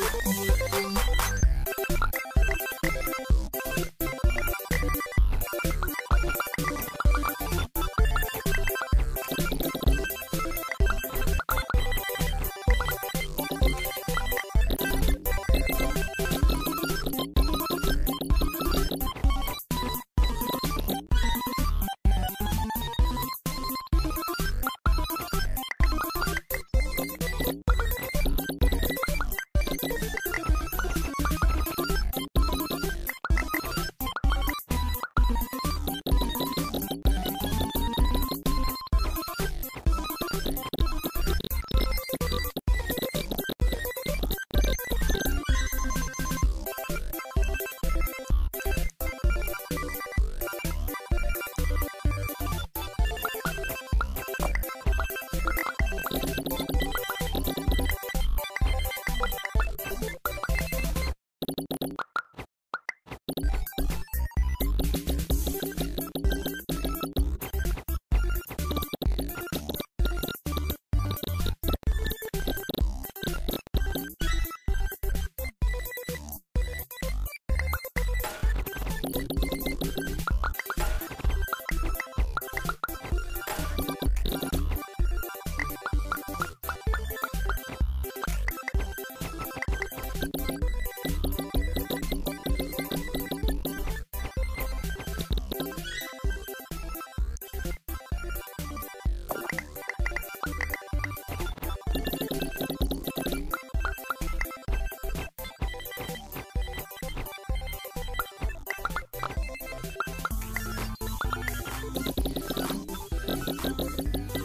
やったね!どんどんどんどん。